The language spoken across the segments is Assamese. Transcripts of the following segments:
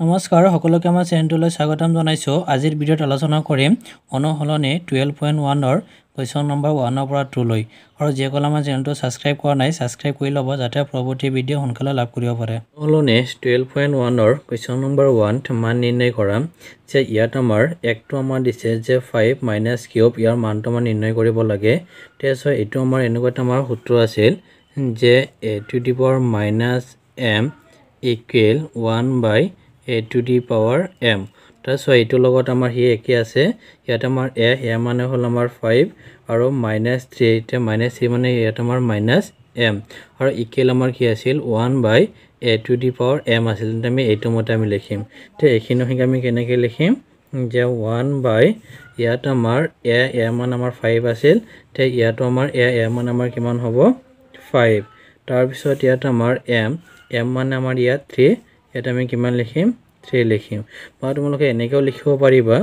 নমস্কাৰ সকলোকে আমাৰ চেনেলটোলৈ স্বাগতম জনাইছোঁ। আজিৰ ভিডিঅ'ত আলোচনা কৰিম অনুসলনি টুৱেল্ভ পইণ্ট ওৱানৰ কুৱেশ্যন নম্বৰ ওৱানৰ পৰা টুলৈ। আৰু যিসকলে আমাৰ চেনেলটো ছাবস্ক্ৰাইব কৰা নাই ছাবস্ক্ৰাইব কৰি ল'ব যাতে পৰৱৰ্তী ভিডিঅ' সোনকালে লাভ কৰিব পাৰে। অনুসলনি টুৱেল্ভ পইণ্ট ওৱানৰ কুৱেশ্যন নম্বৰ ওৱান মান নিৰ্ণয় কৰা যে ইয়াত আমাৰ একটো আমাৰ দিছে যে ফাইভ মাইনাছ কিউব ইয়াৰ মানটো আমাৰ নিৰ্ণয় কৰিব লাগে। তাৰপিছত এইটো আমাৰ এনেকুৱা এটা আমাৰ সূত্ৰ আছিল যে a to minus m equal one by a to the power m তাৰপিছত এইটোৰ লগত আমাৰ সি একে আছে। ইয়াত আমাৰ এ এ মানে হ'ল আমাৰ ফাইভ আৰু মাইনাছ থ্ৰী এতিয়া মাইনাছ থ্ৰী মানে ইয়াত আমাৰ মাইনাছ এম আৰু ইকুৱেল আমাৰ কি আছিল? One by a to the power m আছিল। তেন্তে আমি এইটো মতে আমি লিখিম। এতিয়া এইখিনি আমি কেনেকৈ লিখিম? যে ওৱান বাই ইয়াত আমাৰ এ এ মান আমাৰ ফাইভ আছিল। তে ইয়াতো আমাৰ এ এ মান আমাৰ কিমান হ'ব? ফাইভ তাৰপিছত ইয়াত আমাৰ এম এম মানে আমাৰ ইয়াত থ্ৰী ইয়াত আমি কিমান লিখিম? থ্ৰী লিখিম। বা তোমালোকে এনেকৈও লিখিব পাৰিবা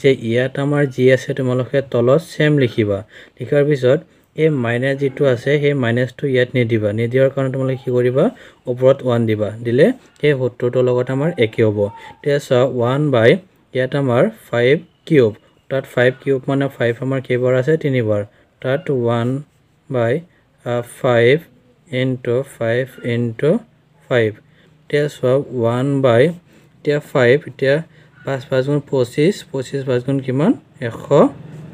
যে ইয়াত আমাৰ যি আছে তোমালোকে তলত ছেম লিখিবা। লিখাৰ পিছত এই মাইনাছ যিটো আছে সেই মাইনাছটো ইয়াত নিদিবা। নিদিয়াৰ কাৰণে তোমালোকে কি কৰিবা? ওপৰত ওৱান দিবা। দিলে সেই সূত্ৰটোৰ লগত আমাৰ একে হ'ব। এতিয়া চোৱা ওৱান বাই ইয়াত আমাৰ ফাইভ কিউব তাত ফাইভ কিউব মানে ফাইভ আমাৰ কেইবাৰ আছে? তিনিবাৰ। তাত one by five into five into five এতিয়া চোৱা ওৱান বাই এতিয়া ফাইভ এতিয়া পাঁচ পাঁচ গুণ পঁচিছ পঁচিছ পাঁচ গুণ কিমান? এশ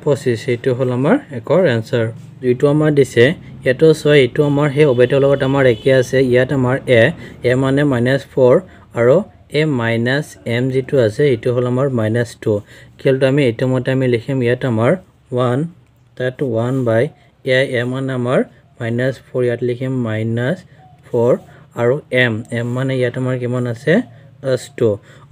পঁচিছ এইটো হ'ল আমাৰ একৰ এনচাৰ যিটো আমাৰ দিছে। ইয়াতো চোৱা এইটো আমাৰ সেই অবেতৰ লগত আমাৰ একে আছে। ইয়াত আমাৰ এ এ মানে মাইনাছ ফ'ৰ আৰু এই মাইনাছ এম যিটো আছে এইটো হ'ল আমাৰ মাইনাছ টু খেলটো আমি এইটো মতে আমি লিখিম ইয়াত আমাৰ ওৱান তাত ওৱান বাই এ এ মানে আমাৰ মাইনাছ ফ'ৰ ইয়াত লিখিম মাইনাছ ফ'ৰ আৰু এম এম মানে ইয়াত আমাৰ কিমান আছে? টু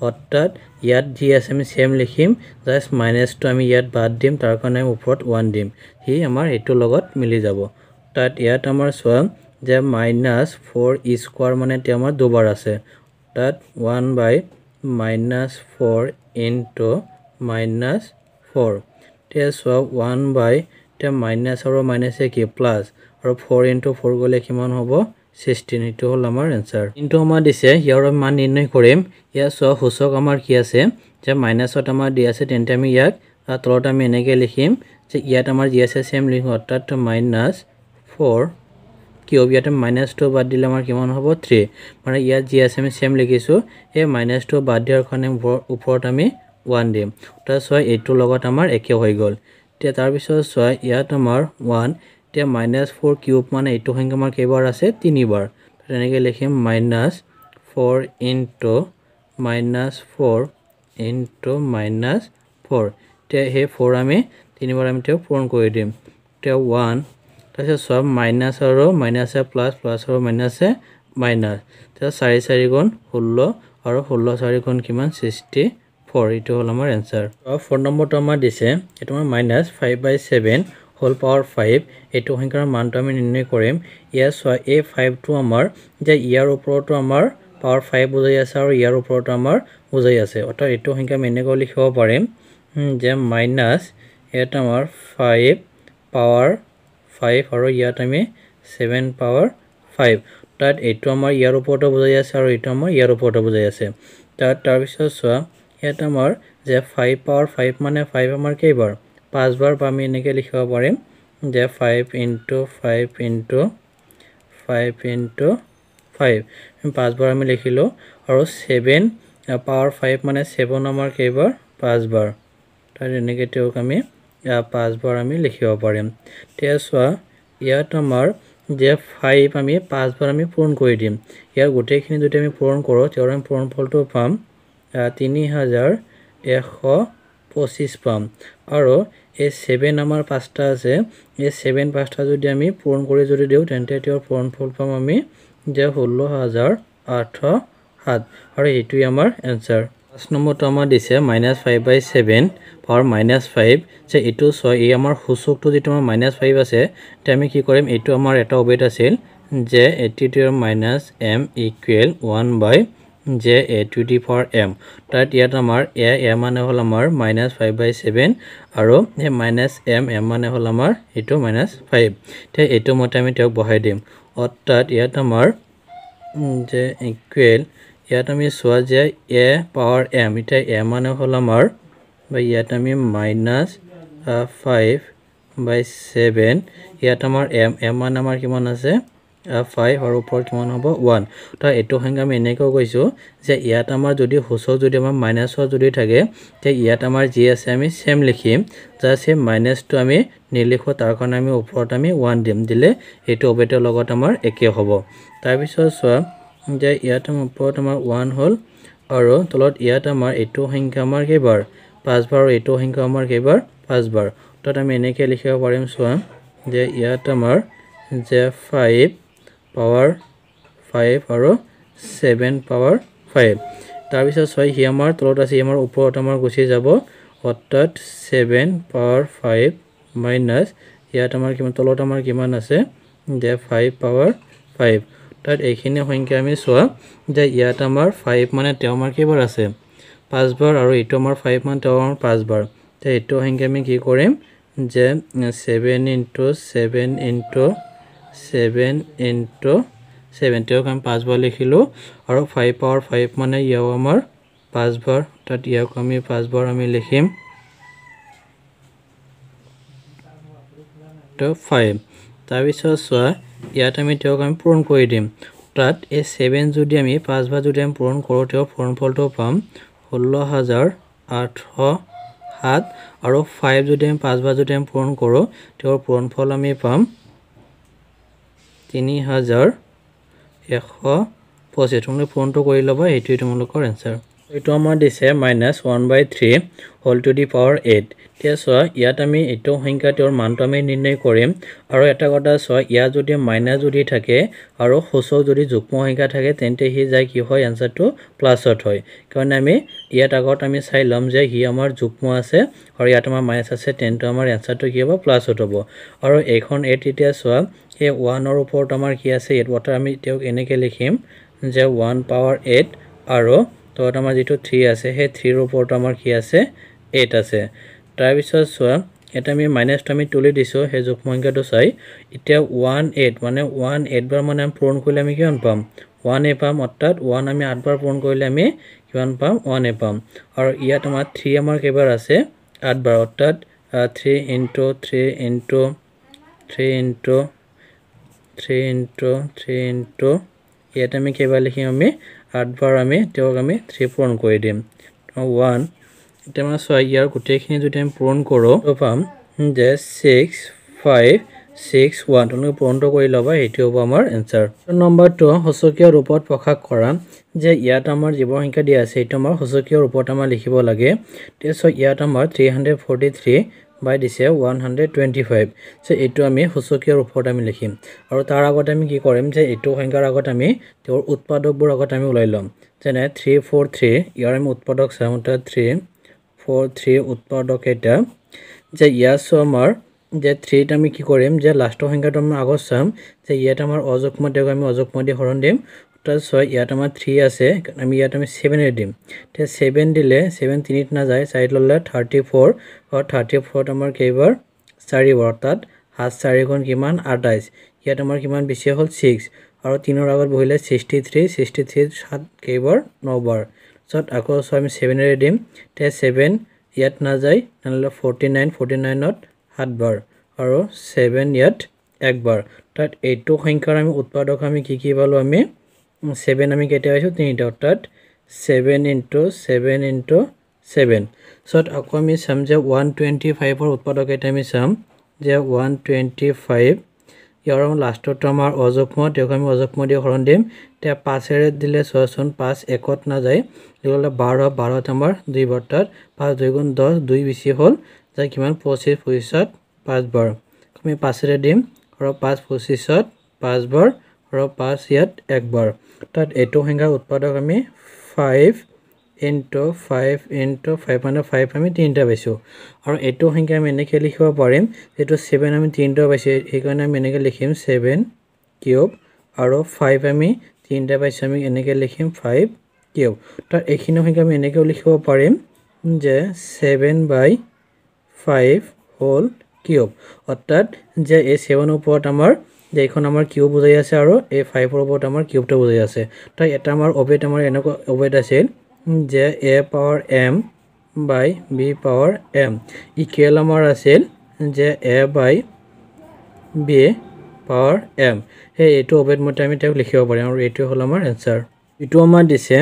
অৰ্থাৎ ইয়াত যি আছে আমি ছেম লিখিম জাষ্ট মাইনাছটো আমি ইয়াত বাদ দিম তাৰ কাৰণে আমি ওপৰত ওৱান দিম। সি আমাৰ এইটোৰ লগত মিলি যাব। তাত ইয়াত আমাৰ চোৱা যে মাইনাছ ফ'ৰ স্কোৱাৰ মানে এতিয়া আমাৰ দুবাৰ আছে। তাত one by minus four into minus four এতিয়া চোৱা ওৱান বাই এতিয়া মাইনাছ আৰু মাইনাছে কি? প্লাছ আৰু ফ'ৰ ইনটু ফ'ৰ গ'লে কিমান হ'ব? ছিক্সটিন এইটো হ'ল আমাৰ এনচাৰ কিন্তু আমাৰ দিছে ইয়াৰ মান নিৰ্ণয় কৰিম ইয়াৰ চোৱা সূচক আমাৰ কি আছে যে মাইনাছত আমাৰ দি আছে তেন্তে আমি ইয়াক তলত আমি এনেকৈ লিখিম যে ইয়াত আমাৰ যি আছে ছেম লিখোঁ অৰ্থাৎ মাইনাছ ফ'ৰ কিউব ইয়াতে মাইনাছটো বাদ দিলে আমাৰ কিমান হ'ব থ্ৰী মানে ইয়াত যি আছে আমি ছেম লিখিছোঁ সেই মাইনাছটো বাদ দিয়াৰ কাৰণে ওপৰত আমি ওৱান দিম তাৰ চোৱা এইটোৰ লগত আমাৰ একে হৈ গ'ল এতিয়া তাৰপিছত চোৱা ইয়াত আমাৰ ওৱান এতিয়া মাইনাছ ফ'ৰ কিউব মানে এইটো সংখ্যা আমাৰ কেইবাৰ আছে? তিনিবাৰ। তেনেকৈ লিখিম minus four into minus four into minus four এতিয়া সেই ফ'ৰ আমি তিনিবাৰ আমি তেওঁ পূৰণ কৰি দিম। এতিয়া ওৱান তাৰপিছত চব মাইনাছ আৰু মাইনাছে প্লাছ প্লাছ আৰু মাইনাছে মাইনাছ তাৰপিছত চাৰি চাৰি গুণ ষোল্ল আৰু ষোল্ল চাৰি গুণ কিমান? ছিক্সটি ফ'ৰ এইটো হ'ল আমাৰ এনচাৰ ফ'ৰ নম্বৰটো আমাৰ দিছে। এইটো আমাৰ minus five by seven whole power five এইটো সংখ্যাৰ মানটো আমি নিৰ্ণয় কৰিম। ইয়াৰ চোৱা এই ফাইভটো আমাৰ যে ইয়াৰ ওপৰতো আমাৰ পাৱাৰ ফাইভ বুজাই আছে আৰু ইয়াৰ ওপৰতো আমাৰ বুজাই আছে। অৰ্থাৎ এইটো সংখ্যা আমি এনেকৈ লিখিব পাৰিম যে মাইনাছ ইয়াত আমাৰ ফাইভ পাৱাৰ ফাইভ আৰু ইয়াত আমি ছেভেন পাৱাৰ ফাইভ। তাত এইটো আমাৰ ইয়াৰ ওপৰতো বুজাই আছে আৰু এইটো আমাৰ ইয়াৰ ওপৰতো বুজাই আছে। তাত তাৰপিছত চোৱা ইয়াত আমাৰ যে ফাইভ পাৱাৰ ফাইভ মানে ফাইভ আমাৰ কেইবাৰ? পাঁচবাৰ আমি এনেকৈ লিখিব পাৰিম যে five into five into five into five পাঁচবাৰ আমি লিখিলোঁ আৰু ছেভেন পাৱাৰ ফাইভ মানে ছেভেন আমাৰ কেইবাৰ? পাঁচবাৰ। তাত এনেকৈ তেওঁক আমি পাঁচবাৰ আমি লিখিব পাৰিম। এতিয়া চোৱা ইয়াত আমাৰ যে ফাইভ আমি পাঁচবাৰ আমি পূৰণ কৰি দিম। ইয়াৰ গোটেইখিনি যদি আমি পূৰণ কৰোঁ তেওঁৰ আমি পূৰণ ফলটো পাম তিনি হাজাৰ এশ পঁচিছ পাম। আৰু এই ছেভেন আমাৰ পাঁচটা আছে। এই ছেভেন পাঁচটা যদি আমি পূৰণ কৰি যদি দিওঁ তেন্তে তেওঁৰ পূৰণ ফল পাম আমি যে ষোল্ল হাজাৰ আঠশ সাত। আৰু এইটোৱে আমাৰ এনচাৰ পাঁচ নম্বৰটো আমাৰ দিছে minus five by seven power minus five যে এইটো ছয় এই আমাৰ সূচকটো যিটো আমাৰ মাইনাছ ফাইভ আছে তেতিয়া আমি কি কৰিম এইটো আমাৰ এটা অবেট আছিল যে to minus m equal one by যে a to the power m. তাত ইয়াত আমাৰ এ এ মানে হ'ল আমাৰ মাইনাছ ফাইভ বাই ছেভেন আৰু সেই মাইনাছ এম এম মানে হ'ল আমাৰ এইটো মাইনাছ ফাইভ এতিয়া এইটো মতে আমি তেওঁক বহাই দিম। অৰ্থাৎ ইয়াত আমাৰ যে ইকুৱেল ইয়াত আমি চোৱা যে এ পাৱাৰ এম এতিয়া এ মানে হ'ল আমাৰ বা ইয়াত আমি মাইনাছ ফাইভ বাই ছেভেন ইয়াত আমাৰ এম এম মানে আমাৰ কিমান আছে? ফাইভ আৰু ওপৰত কিমান হ'ব? ওৱান তো এইটো সংখ্যা আমি এনেকৈ কৈছোঁ যে ইয়াত আমাৰ যদি সূচক যদি আমাৰ মাইনাছৰ যদি থাকে তেতিয়া ইয়াত আমাৰ যি আছে আমি ছেম লিখিম। জাষ্ট সেই মাইনাছটো আমি নিলিখোঁ তাৰ কাৰণে আমি ওপৰত আমি ওৱান দিম। দিলে এইটো অবেটৰ লগত আমাৰ একে হ'ব। তাৰপিছত চোৱা যে ইয়াত আমাৰ ওপৰত আমাৰ ওৱান হ'ল আৰু তলত ইয়াত আমাৰ এইটো সংখ্যা আমাৰ কেইবাৰ? পাঁচবাৰ আৰু এইটো সংখ্যা আমাৰ কেইবাৰ? পাঁচবাৰ। তাত আমি এনেকৈ লিখিব পাৰিম চোৱা যে ইয়াত আমাৰ যে ফাইভ পাৱাৰ ফাইভ আৰু ছেভেন পাৱাৰ ফাইভ। তাৰপিছত ছয় সি আমাৰ তলত আছে সি আমাৰ ওপৰত আমাৰ গুচি যাব। অৰ্থাৎ ছেভেন পাৱাৰ ফাইভ মাইনাছ ইয়াত আমাৰ কিমান তলত আমাৰ কিমান আছে? যে ফাইভ পাৱাৰ ফাইভ। তাত এইখিনি সংখ্যা আমি চোৱা যে ইয়াত আমাৰ ফাইভ মানে তেওঁ আমাৰ কেইবাৰ আছে? পাঁচবাৰ আৰু এইটো আমাৰ ফাইভ মানে তেওঁ আমাৰ পাঁচবাৰ। তে এইটো সংখ্যা আমি কি কৰিম? যে seven into seven into seven into seven তেওঁক আমি পাঁচবাৰ লিখিলোঁ। আৰু ফাইভ পাৱাৰ ফাইভ মানে ইয়াও আমাৰ পাঁচবাৰ তাত ইয়াক আমি পাঁচবাৰ আমি লিখিম। তো ফাইভ তাৰপিছত চোৱা ইয়াত আমি তেওঁক আমি পূৰণ কৰি দিম। তাত এই ছেভেন যদি আমি পাঁচবাৰ যদি আমি পূৰণ কৰোঁ তেওঁ পূৰণফলটো পাম ষোল্ল হাজাৰ আঠশ সাত। আৰু ফাইভ যদি আমি পাঁচবাৰ যদি আমি পূৰণ কৰোঁ তেওঁৰ পূৰণফল আমি পাম তিনি হাজাৰ এশ পঁচিছ। তোমালোকে পূৰণটো কৰি ল'বা সেইটোৱে তোমালোকৰ এনচাৰ এইটো আমাৰ দিছে minus one by three whole to the power eight এতিয়া চোৱা ইয়াত আমি এইটো সংখ্যা তেওঁৰ মানটো আমি নিৰ্ণয় কৰিম। আৰু এটা কথা চোৱা ইয়াত যদি মাইনাছ যদি থাকে আৰু সূচক যদি যুগ্ম সংখ্যা থাকে তেন্তে সি যায় কি হয় এনচাৰটো প্লাছত হয়। কাৰণে আমি ইয়াত আগত আমি চাই ল'ম যে সি আমাৰ যুগ্ম আছে আৰু ইয়াত আমাৰ মাইনাছ আছে তেন্তে আমাৰ এনচাৰটো কি হ'ব প্লাছত হ'ব। আৰু এইখন এইট এতিয়া চোৱা এই ওৱানৰ ওপৰত আমাৰ কি আছে এইট ৱাটাৰ আমি তেওঁক এনেকৈ লিখিম যে ওৱান পাৱাৰ এইট আৰু তলত আমাৰ যিটো থ্ৰী আছে সেই থ্ৰীৰ ওপৰত আমাৰ কি আছে এইট আছে। তাৰপিছত চোৱা ইয়াতে আমি মাইনাছটো আমি তুলি দিছোঁ সেই যুগ্ম সংখ্যাটো চাই এতিয়া ওৱান এইট মানে ওৱান এইটবাৰ মানে আমি পূৰণ কৰিলে আমি কিমান পাম? ওৱান এ পাম অৰ্থাৎ ওৱান আমি আঠবাৰ পূৰণ কৰিলে আমি কিমান পাম? ওৱান এ পাম। আৰু ইয়াত আমাৰ থ্ৰী আমাৰ কেইবাৰ আছে? আঠবাৰ অৰ্থাৎ three into three into three into three into three into ইয়াত আমি কেইবাৰ লিখিম আমি আঠবাৰ আমি তেওঁক আমি থ্ৰী পূৰণ কৰি দিম। ওৱান। এতিয়া মানে চোৱা ইয়াৰ গোটেইখিনি যদি আমি পূৰণ কৰোঁ পাম যে ছিক্স ফাইভ ছিক্স ওৱান। তোমালোকে পূৰণটো কৰি ল'বা সেইটো হ'ব আমাৰ এনচাৰ নম্বৰটো সূচকীয় ৰূপত প্ৰকাশ কৰা যে ইয়াত আমাৰ যিবোৰ সংখ্যা দিয়া আছে সেইটো আমাৰ সূচকীয় ৰূপত আমাৰ লিখিব লাগে। তাৰপিছত ইয়াত আমাৰ three hundred forty three by দিছে one hundred twenty five so' এইটো আমি সূচকীয় ৰূপত আমি লিখিম। আৰু তাৰ আগত আমি কি কৰিম যে এইটো সংখ্যাৰ আগত আমি তেওঁৰ উৎপাদকবোৰ আগত আমি ওলাই ল'ম। যেনে থ্ৰী ফ'ৰ থ্ৰী ইয়াৰ আমি উৎপাদক চাওঁ তাত থ্ৰী ফ'ৰ থ্ৰী উৎপাদক এটা। যে ইয়াত আমাৰ যে থ্ৰীত আমি কি কৰিম যে লাষ্টৰ সংখ্যাটো আমি আগত চাম। যে ইয়াত আমাৰ অযুগ্ম তেওঁক আমি অযুগ্ম দি হৰণ দিম। তাৰ ছয় ইয়াত আমাৰ থ্ৰী আছে আমি ইয়াত আমি ছেভেনে দিম। এতিয়া ছেভেন দিলে ছেভেন তিনিত নাযায় চাৰিত ল'লে থাৰ্টি ফ'ৰ থাৰ্টি ফ'ৰত আমাৰ কেইবাৰ? চাৰিবাৰ তাত সাত চাৰিগুণ কিমান? আঠাইছ। ইয়াত আমাৰ কিমান বেছি হ'ল? ছিক্স আৰু তিনৰ আগত বহিলে ছিক্সটি থ্ৰী ছিক্সটি থ্ৰীত সাত কেইবাৰ? নবাৰ। তাৰপিছত আকৌ ছয় আমি ছেভেনেৰে দিম। এতিয়া ছেভেন ইয়াত নাযায় তেনেহ'লে ফৰ্টি নাইন ফৰ্টি নাইনত সাতবাৰ। আৰু ছেভেন ইয়াত একবাৰ। তাত এইটো সংখ্যাৰ আমি উৎপাদক আমি কি কি পালোঁ আমি? ছেভেন আমি কেতিয়া পাইছোঁ? তিনিটা অৰ্থাৎ seven into seven into seven ছত আকৌ আমি চাম যে ওৱান টুৱেণ্টি ফাইভৰ উৎপাদক এটা আমি চাম। যে ওৱান টুৱেণ্টি ফাইভ ইয়াৰ লাষ্টতো আমাৰ অযুগ্ম তেওঁক আমি অযুগ্ম দি হৰণ দিম। এতিয়া পাঁচেৰে দিলে চোৱাচোন পাঁচ একত নাযায়। তেতিয়াহ'লে বাৰ বাৰত আমাৰ দুই বৰ্তাত পাঁচ দুই গুণ দহ দুই বেছি হ'ল। যে কিমান? পঁচিছ পঁচিছত পাঁচবাৰ আমি পাঁচেৰে দিম। আৰু পাঁচ পঁচিছত পাঁচবাৰ আৰু পাঁচ ইয়াত একবাৰ। তাত এইটো সংখ্যাৰ উৎপাদক আমি five into five into five মানে ফাইভ আমি তিনিটা পাইছোঁ। আৰু এইটো সংখ্যা আমি এনেকৈ লিখিব পাৰিম যিটো ছেভেন আমি তিনিটা পাইছোঁ। সেইকাৰণে আমি এনেকৈ লিখিম ছেভেন কিউব আৰু ফাইভ আমি তিনিটা পাইছোঁ। আমি এনেকৈ লিখিম ফাইভ কিউব তাত এইখিনি সংখ্যা আমি এনেকৈও লিখিব পাৰিম যে ছেভেন বাই ফাইভ হ'ল কিউব অৰ্থাৎ যে এই ছেভেনৰ ওপৰত আমাৰ যে এইখন আমাৰ কিউব বুজাই আছে আৰু এই ফাইভৰ ওপৰত আমাৰ কিউবটো বুজাই আছে। তো এটা আমাৰ অবেদ আমাৰ এনেকুৱা অবেদ আছিল যে a power m by b power m equal আমাৰ আছিল যে a by b power m সেই এইটো অবেদ মতে আমি তেওঁক লিখিব পাৰিম আৰু এইটোৱে হ'ল আমাৰ এনচাৰ এইটো আমাৰ দিছে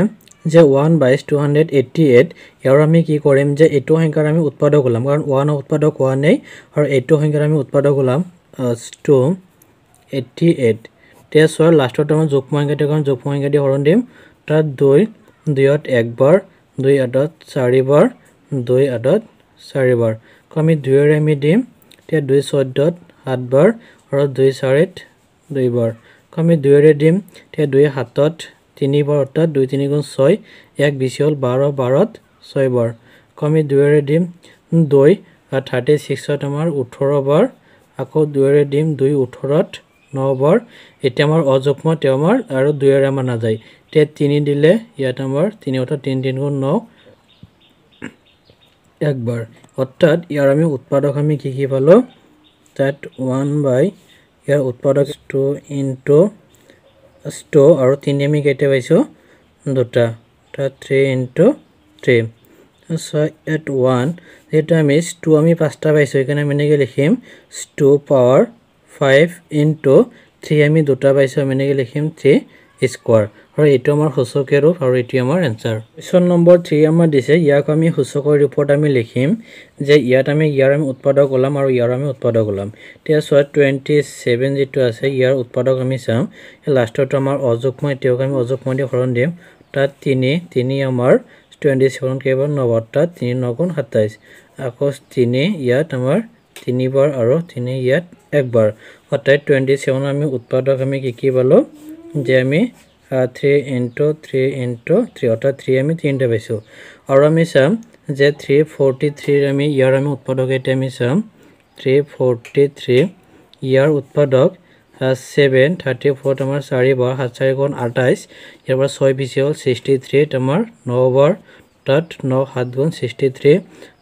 যে one by two hundred eighty eight ইয়াৰ আমি কি কৰিম যে এইটো সংখ্যাৰ আমি উৎপাদক ওলাম। কাৰণ ওৱানৰ উৎপাদক হোৱা নাই আৰু এইটো সংখ্যাৰ আমি উৎপাদক ওলাম টু এইট্টি এইট তেতিয়া চোৱা লাষ্টত আমাৰ যুগ্ম সংখ্যাটো কাৰণ যুগ্ম সংখ্যা দি হৰণ দিম। তাত দুই দুইত একবাৰ দুই আঠত চাৰিবাৰ দুই আঠত চাৰিবাৰ আমি দুইৰে আমি দিম তেতিয়া দুই চৈধ্যত সাতবাৰ আৰু দুই চাৰিত দুইবাৰ আমি দুইৰে দিম তেতিয়া দুই সাতত তিনিবাৰ অৰ্থাৎ দুই তিনি গুণ ছয় এক বেছি হ'ল বাৰ বাৰত ছয়বাৰ আমি দুইৰে দিম দুই থাৰ্টি ছিক্সত আমাৰ ওঠৰ বাৰ। আকৌ দুইৰে দিম দুই ওঠৰত নবাৰ এতিয়া আমাৰ অযুগ্ম তেওঁ আমাৰ আৰু দুইৰে আমাৰ নাযায়। এতিয়া তিনি দিলে ইয়াত আমাৰ তিনি অৰ্থাৎ তিনি তিনি গুণ ন একবাৰ। অৰ্থাৎ ইয়াৰ আমি উৎপাদক আমি কি কি পালোঁ? তাত ওৱান বাই ইয়াৰ উৎপাদক টু ইনটু ষ্টো আৰু তিনি আমি কেইটা পাইছোঁ? দুটা। তাত থ্ৰী ইনটু থ্ৰী ছয় ইয়াত ওৱান যিহেতু আমি ষ্টো আমি পাঁচটা পাইছোঁ সেইকাৰণে আমি এনেকৈ লিখিম। ষ্টো পাৱাৰ লিখিম থ্ৰী স্কোৱাৰ আৰু এইটো আমাৰ সূচকীয় ৰূপ আৰু এইটো আমাৰ এনচাৰ কুৱেশ্যন নম্বৰ থ্ৰী আমাৰ দিছে ইয়াক আমি সূচকৰ ৰূপত আমি লিখিম যে ইয়াত আমি ইয়াৰ আমি উৎপাদক ওলাম আৰু ইয়াৰ আমি উৎপাদক ওলাম। তেতিয়া চোৱা টুৱেণ্টি ছেভেন যিটো আছে ইয়াৰ উৎপাদক আমি চাম। লাষ্টতো আমাৰ অযুগ্ম তেওঁক আমি অযুগ্ম দি হৰণ দিম। তাত তিনি তিনি আমাৰ টুৱেণ্টি ছেভেন কেইবাৰ নবাৰ তাত তিনি নগুণ সাতাইছ। আকৌ তিনি ইয়াত আমাৰ তিনিবাৰ আৰু তিনি ইয়াত একবাৰ। অৰ্থাৎ টুৱেণ্টি ছেভেনৰ আমি উৎপাদক আমি কি কি পালোঁ? যে আমি three into three into three অৰ্থাৎ থ্ৰী আমি তিনিটা পাইছোঁ। আৰু আমি চাম যে থ্ৰী ফৰ্টি থ্ৰীৰ আমি ইয়াৰ আমি উৎপাদক এতিয়া আমি চাম। থ্ৰী ফৰ্টি থ্ৰী ইয়াৰ উৎপাদক ছেভেন থাৰ্টি ফ'ৰত আমাৰ চাৰিবাৰ সাত চাৰি গুণ আঠাইছ ইয়াৰ পৰা ছয় বেছি হ'ল ছিক্সটি থ্ৰীত আমাৰ নবাৰ তাত ন সাত গুণ ছিক্সটি থ্ৰী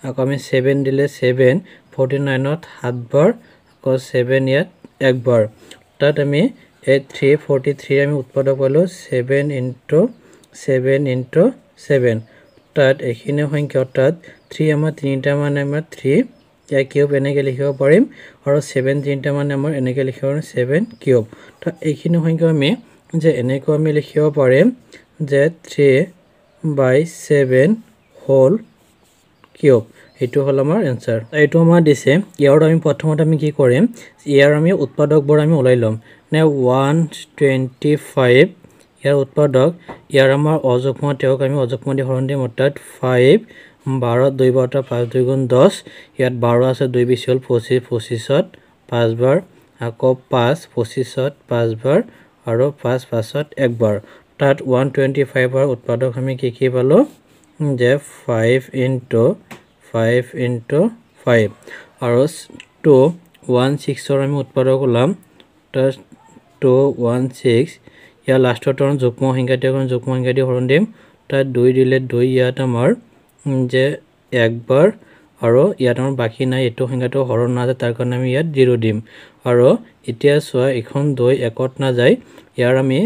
আকৌ আমি ছেভেন দিলে ছেভেন ফৰ্টি নাইনত সাতবাৰ আকৌ ছেভেন ইয়াত একবাৰ তাত আমি এই থ্ৰী ফৰ্টি থ্ৰী আমি উৎপাদক পালোঁ seven into seven into seven তাত এইখিনি সংখ্যা তাত থ্ৰী আমাৰ তিনিটা মানে আমাৰ থ্ৰী ইয়াৰ কিউব এনেকৈ লিখিব পাৰিম আৰু ছেভেন তিনিটা মানে আমাৰ এনেকৈ লিখিব পাৰিম ছেভেন কিউব তো এইখিনি সংখ্যা আমি যে এনেকৈ আমি লিখিব পাৰিম যে three by seven whole cube এইটো হ'ল আমাৰ এনচাৰ এইটো আমাৰ দিছে। ইয়াৰ আমি প্ৰথমত আমি কি কৰিম? ইয়াৰ আমি উৎপাদকবোৰ আমি ওলাই ল'ম। নে ওৱান টুৱেণ্টি ফাইভ ইয়াৰ উৎপাদক। ইয়াৰ আমাৰ অযুগ্ম তেওঁক আমি অযুগ্ম দি হৰণ দিম অৰ্থাৎ ফাইভ বাৰত দুই বাৰটা পাঁচ দুই গুণ দহ। ইয়াত বাৰ আছে দুই বেছি হ'ল পঁচিছ পঁচিছত পাঁচবাৰ আকৌ পাঁচ পঁচিছত পাঁচবাৰ আৰু পাঁচ পাঁচত একবাৰ তাত ওৱান টুৱেণ্টি ফাইভৰ উৎপাদক আমি কি কি পালোঁ? যে ফাইভ ইনটু টু ওৱান ছিক্সৰ আমি উৎপাদক ওলাম। তাত টু ওৱান ছিক্স ইয়াৰ লাষ্টত আমাৰ যুগ্ম সংখ্যা দিয়ক যুগ্ম সংখ্যা দি হৰণ দিম। তাত দুই দিলে দুই ইয়াত আমাৰ যে একবাৰ আৰু ইয়াত আমাৰ বাকী নাই এইটো সংখ্যাটো হৰণ নাযায় তাৰ কাৰণে আমি ইয়াত জিৰ' দিম। আৰু এতিয়া চোৱা এইখন দুই একত নাযায়। ইয়াৰ আমি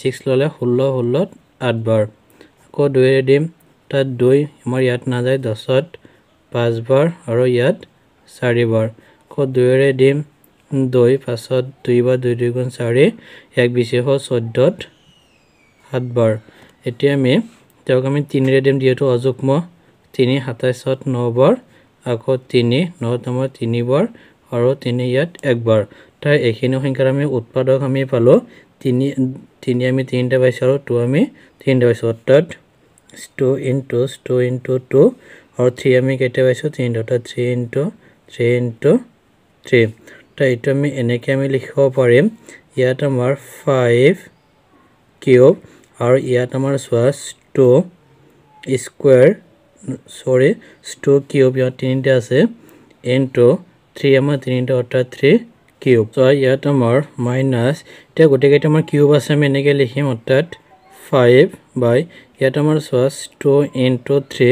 ছিক্স ল'লে ষোল্ল ষোল্লত আঠবাৰ আকৌ দুইৰে দিম। তাত দুই আমাৰ ইয়াত নাযায় দহত। পাঁচবাৰ আৰু ইয়াত চাৰিবাৰ। আকৌ দুইৰে দিম? দুই পাছত দুই বা দুই গুণ চাৰি এক হ'ল চৈধ্যত সাতবাৰ। এতিয়া আমি তেওঁক আমি তিনিৰে দিম যিহেতু অযুগ্ম। তিনি সাতাইছত নবাৰ আকৌ তিনি নত আমাৰ তিনিবাৰ আৰু তিনি ইয়াত একবাৰ। তাৰ এইখিনি সংখ্যাৰ আমি উৎপাদক আমি পালোঁ। তিনি তিনি আমি তিনিটা পাইছোঁ আৰু টু আমি তিনিটা পাইছোঁ। অৰ্থাৎ two into two into two three into three তো এইটো আমি এনেকৈ আমি লিখিব পাৰিম। ইয়াত আমাৰ ফাইভ কিউব আৰু ইয়াত আমাৰ চোৱা two square sorry two cube ইয়াত তিনিটা আছে। ইনটু থ্ৰী আমাৰ তিনিটা অৰ্থাৎ থ্ৰী কিউব চোৱা ইয়াত আমাৰ মাইনাছ এতিয়া গোটেইকেইটা আমাৰ কিউব আছে আমি এনেকৈ লিখিম অৰ্থাৎ ফাইভ বাই ইয়াত আমাৰ চোৱা টু ইনটু থ্ৰী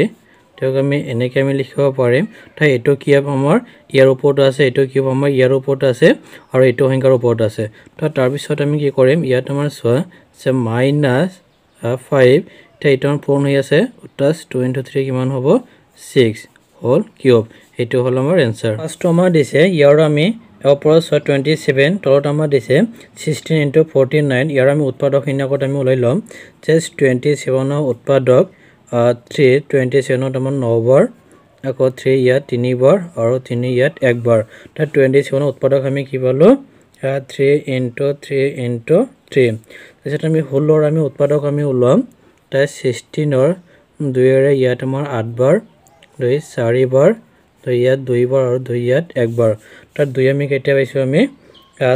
তেওঁক আমি এনেকৈ আমি লিখিব পাৰিম। অৰ্থাৎ এইটো কিউব আমাৰ ইয়াৰ ওপৰত আছে এইটো কিউব আমাৰ ইয়াৰ ওপৰত আছে আৰু এইটো সংখ্যাৰ ওপৰত আছে। তো তাৰপিছত আমি কি কৰিম ইয়াত আমাৰ চোৱা যে মাইনাছ ফাইভ এতিয়া এইটো আমাৰ পূৰণ হৈ আছে অৰ্থাৎ টু ইণ্টু থ্ৰী কিমান হ'ব? ছিক্স হ'ল কিউব এইটো হ'ল আমাৰ এনচাৰ ফাৰ্ষ্টটো আমাৰ দিছে ইয়াৰ আমি ওপৰত চোৱা টুৱেণ্টি ছেভেন তলত আমাৰ দিছে ছিক্সটিন ইণ্টু ফৰ্টি নাইন ইয়াৰ আমি উৎপাদকখিনি আগত আমি ওলাই ল'ম। জাষ্ট টুৱেণ্টি ছেভেনৰ উৎপাদক থ্ৰী টুৱেণ্টি ছেভেনত আমাৰ নবাৰ আকৌ থ্ৰী ইয়াত তিনিবাৰ আৰু তিনি ইয়াত একবাৰ। তাত টুৱেণ্টি ছেভেনৰ উৎপাদক আমি কি পালোঁ? Three into three into three তাৰপিছত আমি ষোল্লৰ আমি উৎপাদক আমি ওলাম। তাত ছিক্সটিনৰ দুয়েৰে ইয়াত আমাৰ আঠবাৰ দুই চাৰিবাৰ দুই ইয়াত দুইবাৰ আৰু দুই ইয়াত একবাৰ। তাত দুই আমি কেতিয়া পাইছোঁ আমি?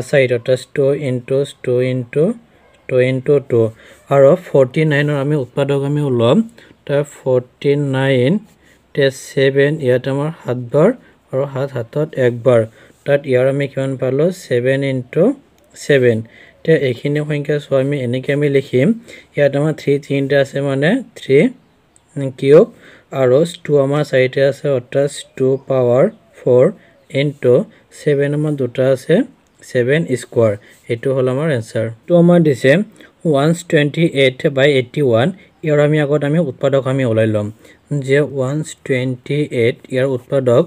চাৰিটা তাত two into two into two into two আৰু ফৰ্টি নাইনৰ আমি উৎপাদক আমি ওলাম। তাৰ ফৰ্টি নাইন তে ছেভেন ইয়াত আমাৰ সাতবাৰ আৰু সাত সাতত একবাৰ। তাত ইয়াৰ আমি কিমান পালোঁ? ছেভেন ইণ্টু ছেভেন এতিয়া এইখিনি সংখ্যা চোৱা আমি এনেকৈ আমি লিখিম। ইয়াত আমাৰ থ্ৰী তিনিটা আছে মানে থ্ৰী কিউব আৰু টু আমাৰ চাৰিটা আছে অৰ্থাৎ two power four into seven আমাৰ দুটা আছে ছেভেন স্কোৱাৰ এইটো হ'ল আমাৰ এনচাৰ টু আমাৰ দিছে one twenty eight by eighty one ইয়াৰ আমি আগত আমি উৎপাদক আমি ওলাই ল'ম। যে ওৱান টুৱেণ্টি এইট ইয়াৰ উৎপাদক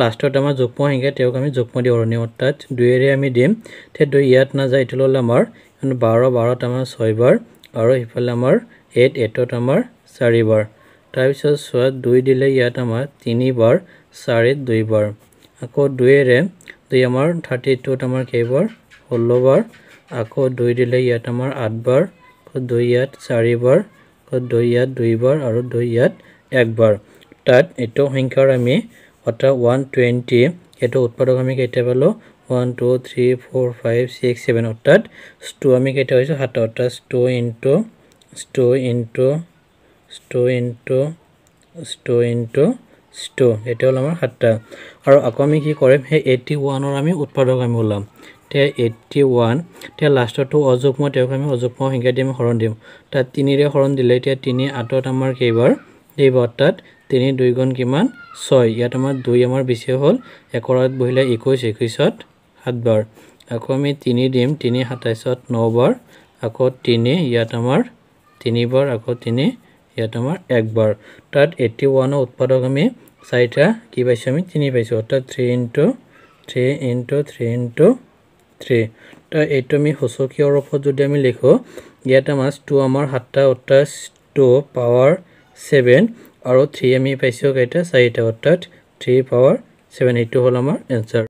লাষ্টত আমাৰ যুগ্ম সংখ্যা তেওঁক আমি যুগ্ম দিব নিম অৰ্থাৎ দুয়েৰে আমি দিম। তেতিয়া দুই ইয়াত নাযায় এইটো ল'লে আমাৰ বাৰ বাৰত আমাৰ ছয়বাৰ আৰু সিফালে আমাৰ এইট এইটত আমাৰ চাৰিবাৰ। তাৰপিছত চোৱা দুই দিলে ইয়াত আমাৰ তিনিবাৰ চাৰিত দুইবাৰ। আকৌ দুয়েৰে দুই আমাৰ থাৰ্টি টুত আমাৰ কেইবাৰ? ষোল্লবাৰ। আকৌ দুই দিলে ইয়াত আমাৰ আঠবাৰ আকৌ দুই ইয়াত চাৰিবাৰ। দুই ইয়াত দুইবাৰ আৰু দুই ইয়াত একবাৰ। তাত এইটো সংখ্যাৰ আমি অৰ্থাৎ ওৱান টুৱেণ্টি এইটো উৎপাদক আমি কেতিয়া পালোঁ? One two three four five six seven অৰ্থাৎ টু আমি কেতিয়া হৈছোঁ সাত অৰ্থাৎ two into two into two into two into two এইটো হ'ল আমাৰ সাতটা। আৰু আকৌ আমি কি কৰিম? সেই এইটটি ওৱানৰ আমি উৎপাদক আমি ওলাম। এতিয়া এইটটি ওৱান এতিয়া লাষ্টতো অযুগ্ম তেওঁক আমি অযুগ্ম সংখ্যা দি আমি হৰণ দিম। তাত তিনিৰে হৰণ দিলে এতিয়া তিনি আঠত আমাৰ কেইবাৰ? কেইবাৰ? অৰ্থাৎ তিনি দুই গুণ কিমান? ছয়। ইয়াত আমাৰ দুই আমাৰ বেছি হ'ল। একৰাত বহিলে একৈছ একৈছত সাতবাৰ। আকৌ আমি তিনি দিম তিনি সাতাইছত নবাৰ। আকৌ তিনি ইয়াত আমাৰ তিনিবাৰ। আকৌ তিনি ইয়াত আমাৰ একবাৰ। তাত এইটটি ওৱানৰ উৎপাদক আমি চাৰিটা কি পাইছোঁ আমি? তিনি পাইছোঁ। অৰ্থাৎ three into three into three into three. তো এইটো আমি সূচকীয় ৰূপত যদি আমি লিখোঁ ইয়াত আমাৰ টু আমাৰ সাতটা অৰ্থাৎ টু পাৱাৰ ছেভেন আৰু থ্ৰী আমি পাইছোঁ কেইটা? চাৰিটা। অৰ্থাৎ থ্ৰী পাৱাৰ ছেভেন এইটো হ'ল আমাৰ এনচাৰ